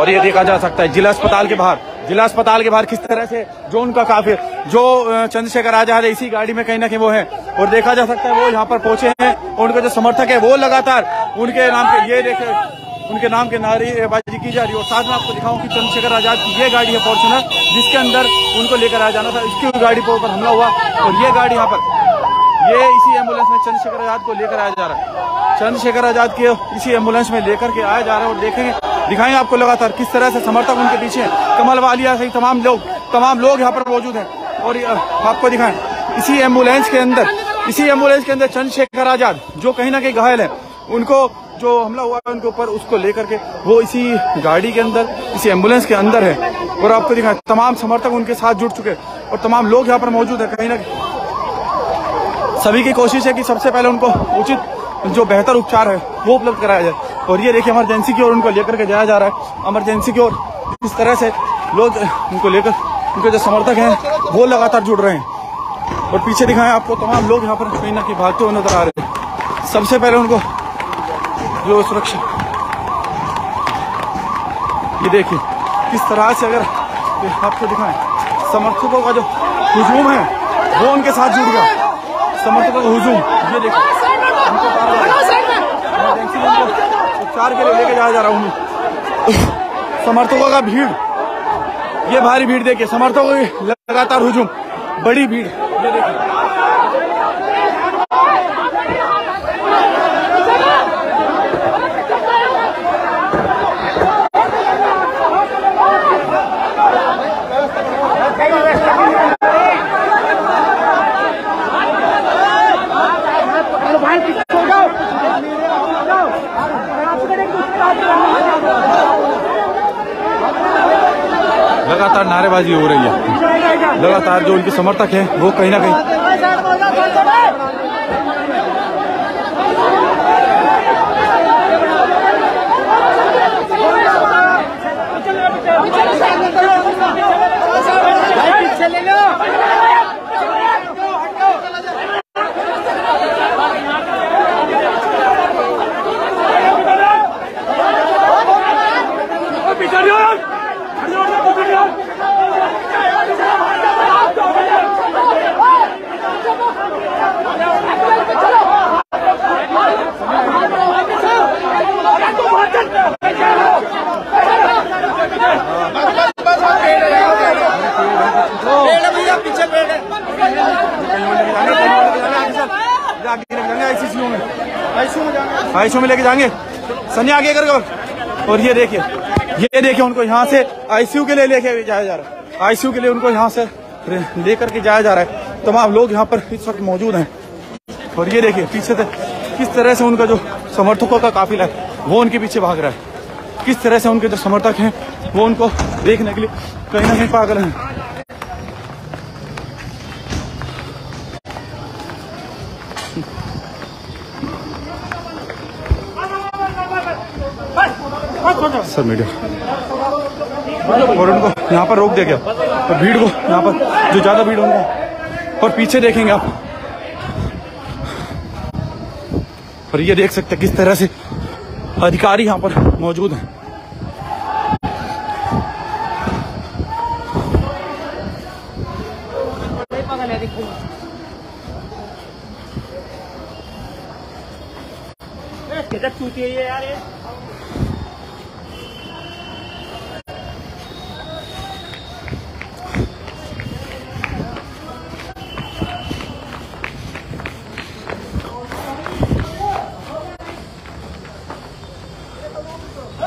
और ये देखा जा सकता है, जिला अस्पताल के बाहर, जिला अस्पताल के बाहर किस तरह से, जो उनका काफ़ी, जो चंद्रशेखर आज़ाद है इसी गाड़ी में कहीं ना कहीं वो है, और देखा जा सकता है वो यहाँ पर पहुँचे हैं, और उनके जो समर्थक है वो लगातार उनके नाम के, ये देखे, उनके नाम के नारेबाजी की जा रही है, और साथ में आपको दिखाऊँ कि चंद्रशेखर आज़ाद की ये गाड़ी है फॉर्चुनर जिसके अंदर उनको लेकर आ जाना था, इसकी गाड़ी पर ऊपर हमला हुआ, और ये गाड़ी यहाँ पर, ये इसी एंबुलेंस में चंद्रशेखर आज़ाद को लेकर आया जा रहा है। चंद्रशेखर आज़ाद के इसी एंबुलेंस में लेकर के आया जा रहा है, और देखेंगे दिखाएँगे आपको लगातार किस तरह से समर्थक उनके पीछे कमल वालिया सही तमाम लोग तमाम लोग यहाँ पर मौजूद हैं। और आपको दिखाएँ, इसी एंबुलेंस के अंदर, इसी एंबुलेंस के अंदर चंद्रशेखर आज़ाद, जो कहीं ना कहीं घायल है, उनको जो हमला हुआ है उनके ऊपर, उसको लेकर के वो इसी गाड़ी के अंदर, इसी एंबुलेंस के अंदर है। और आपको दिखाएँ, तमाम समर्थक उनके साथ जुड़ चुके हैं और तमाम लोग यहाँ पर मौजूद है कहीं ना कहीं। सभी की कोशिश है कि सबसे पहले उनको उचित, जो बेहतर उपचार है, वो उपलब्ध कराया जाए। और ये देखिए इमरजेंसी की ओर उनको लेकर के जाया जा रहा है। इमरजेंसी की ओर इस तरह से लोग उनको लेकर, उनके जो समर्थक हैं, वो लगातार जुड़ रहे हैं। और पीछे दिखाएँ आपको, तमाम लोग यहाँ पर कहीं ना कहीं भागते हुए नज़र आ रहे हैं। सबसे पहले उनको जो सुरक्षा। ये देखिए, किस तरह से अगर आपको दिखाएँ, समर्थकों का जो हुजूम है, वो उनके साथ जुड़ गया। समर्थकों का हुजूम, ये देखिए। उपचार के लिए लेके जाया जा रहा हूँ समर्थकों का भीड़। ये भारी भीड़ देखिए, समर्थकों की लगातार हुजूम। बड़ी भीड़। ये देखिए। लगातार नारेबाजी हो रही है। लगातार जो उनके समर्थक हैं, वो कहीं ना कहीं आईसीयू में आईसीयू में लेके जाएँगे। सनी आगे कर और ये देखिए। ये देखिए उनको यहाँ से आईसीयू के लिए लेके जाया जा रहा है। आईसीयू के लिए उनको यहाँ से लेकर के जाया जा रहा है। तमाम लोग यहाँ पर इस वक्त मौजूद हैं। और ये देखिए, पीछे से किस तरह से उनका जो समर्थकों का काफिला है, वो उनके पीछे भाग रहा है। किस तरह से उनके जो समर्थक हैं, वो उनको देखने के लिए कहीं ना कहीं पागल हैं। Sir, media. और उनको यहाँ पर रोक दिया गया। और भीड़ को यहाँ पर, जो ज़्यादा भीड़ उनको। और पीछे देखेंगे आप। और ये देख सकते हैं किस तरह से अधिकारी यहाँ पर मौजूद हैं। ये?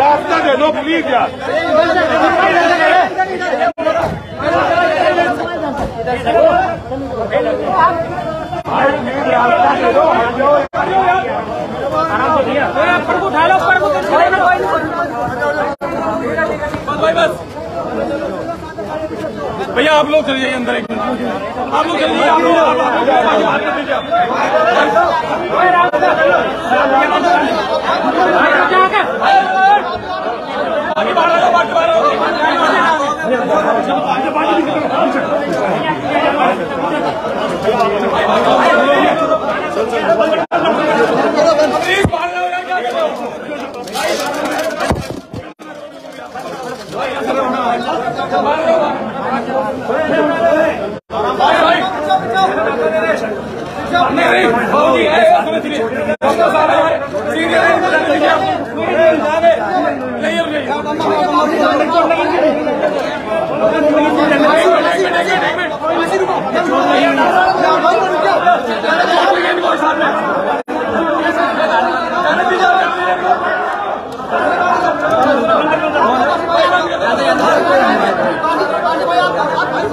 रास्ता दे दो प्लीज़ यार भाई रास्ता दे दो उठा लो ऊपर को खड़े ना कोई बस भैया आप लोग चले जाइए अंदर एक मिनट। आप लोग चले आप लोग-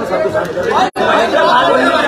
सब कुछ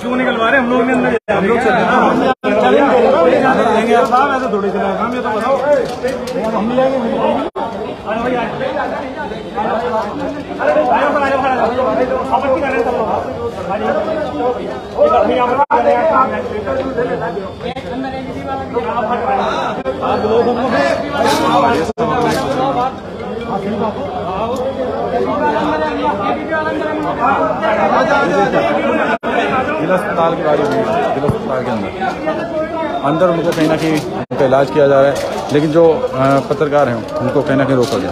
क्यों निकलवा रहे हम लोग ने अंदर हम लोग चलेंगे साहब ऐसे थोड़ी चलेगा हम ये तो बताओ। हम जाएँगे जिला अस्पताल की बारी है, जिला अस्पताल के अंदर अंदर उनको कहीं ना कहीं उनका इलाज किया जा रहा है। लेकिन जो पत्रकार हैं उनको कहीं ना कहीं रोका गया।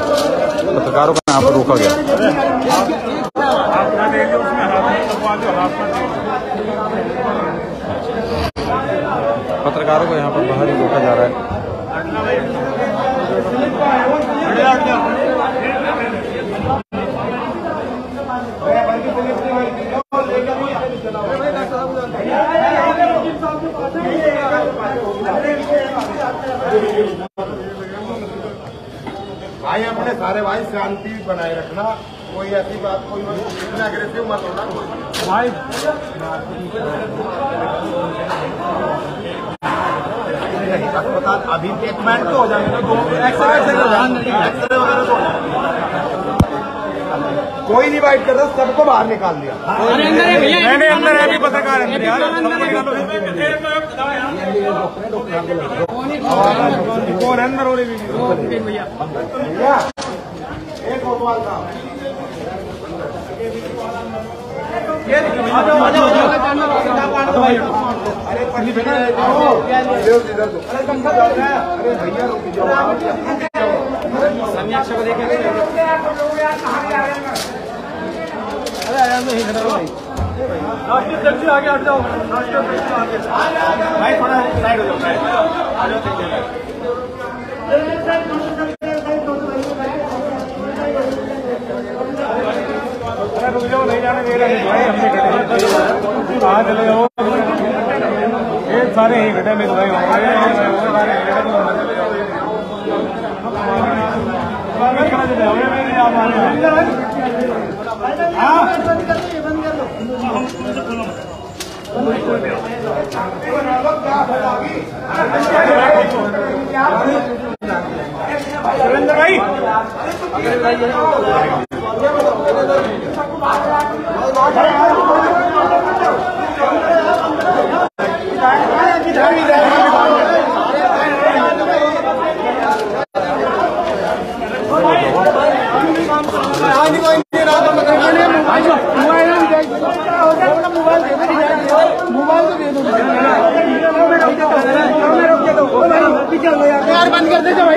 पत्रकारों को यहाँ पर रोका गया। पत्रकारों को यहाँ पर बाहर ही रोका जा रहा है भाई अपने सारे भाई शांति बनाए रखना। कोई ऐसी बात कोई इतना अग्रेसिव मत होना। भाई। अस्पताल अभी ट्रीटमेंट तो हो जाएगा तो एक्सरे वगैरह तो हो। जाएगा। कोई नहीं बाइट कर रहा सबको बाहर निकाल दिया। अंदर है अंदर है भी पत्रकार। और अंदर हो रही भैया। एक अरे पन्नी बेटा अरे भैया रुक जाओ। राष्ट्रीय अध्यक्ष आगे हट जाओ भाई थोड़ा साइड हो जाओ जाओ नहीं जाने दे रहे भाई हमने कहाँ चले जाओ ये सारे ही घटे में भाई हमारे चले सुरेंद्र भाई। यार बंद कर दे भाई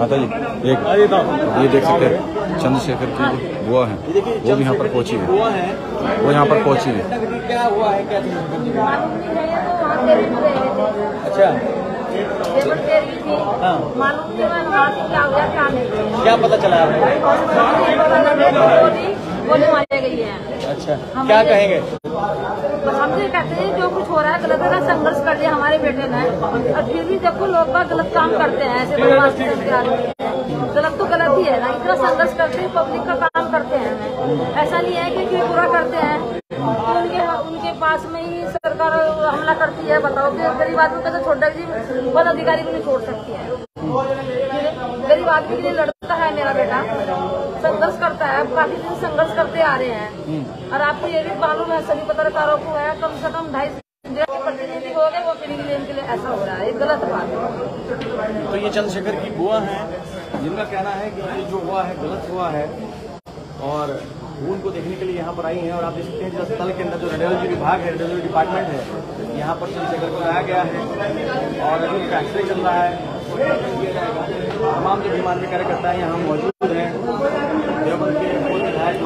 माता जी एक ये देख सकते हैं चंद्रशेखर की जो बुआ है वो भी यहाँ पर पहुँची है वो यहाँ पर पहुँची है अच्छा मालूम नहीं मैं वहाँ से क्या हुआ क्या नहीं क्या पता चला आपको है अच्छा क्या कहेंगे हम तो ये कहते हैं, जो कुछ हो रहा है, गलत है ना संघर्ष कर लिया हमारे बेटे ने। और फिर भी जब देखो, लोग का गलत काम करते हैं, ऐसे बदमाशी गलत तो गलत ही है ना, इतना संघर्ष करते हैं पब्लिक का काम करते हैं। ऐसा नहीं है कि कोई बुरा करते हैं। तो उनके उनके पास में ही सरकार हमला करती है, बताओ कि गरीब आदमी कैसे छोड़ जी पद अधिकारी भी नहीं छोड़ सकती है। गरीब आदमी के लिए लड़ता है मेरा बेटा। काफ़ी दिन संघर्ष करते आ रहे हैं। और आपको ये भी मालूम है सभी पत्रकारों को है कम से कम ढाई प्रतिनिधि हो गए वो लेन के लिए ऐसा हो रहा है। ये गलत बात है। तो ये चंद्रशेखर की बुआ है जिनका कहना है कि ये जो हुआ है गलत हुआ है और उनको देखने के लिए यहाँ पर आई हैं और आप देख सकते हैं जो स्थल के अंदर जो रेडियोलॉजी विभाग है रेडियोलॉजी डिपार्टमेंट है यहाँ पर चंद्रशेखर को लाया गया है और अभी उनका एक्सरे चल रहा है। तमाम जो बीमार के कार्यकर्ता हैं यहाँ मौजूद हैं।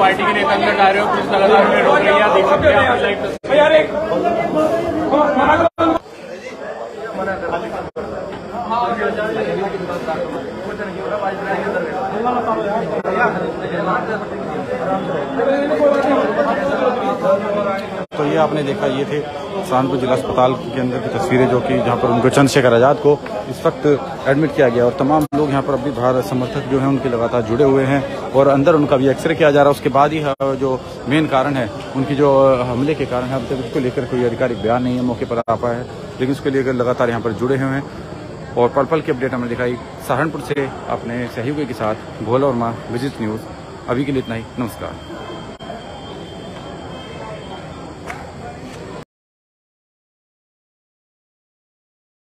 पार्टी के नेता अंदर जा रहे हो पुलिस लगातार उन्हें रोक रही है देख सकते हैं आप लाइव। तो ये आपने देखा, ये थे सहारनपुर जिला अस्पताल के अंदर की तस्वीरें जो कि जहाँ पर उनको चंद्रशेखर आज़ाद को इस वक्त एडमिट किया गया और तमाम लोग यहाँ पर अपनी भारत समर्थक जो हैं उनके लगातार जुड़े हुए हैं और अंदर उनका भी एक्सरे किया जा रहा है। उसके बाद ही जो मेन कारण है, उनकी जो हमले के कारण है, अब तक उसको लेकर कोई आधिकारिक बयान नहीं है, मौके पर आ पाया है। लेकिन उसके लेकर लगातार यहाँ पर जुड़े हुए हैं और पल पल की अपडेट हमने दिखाई। सहारनपुर से अपने सहयोगी के साथ, भोला और माँ विज़िट न्यूज़। अभी के लिए इतना ही। नमस्कार।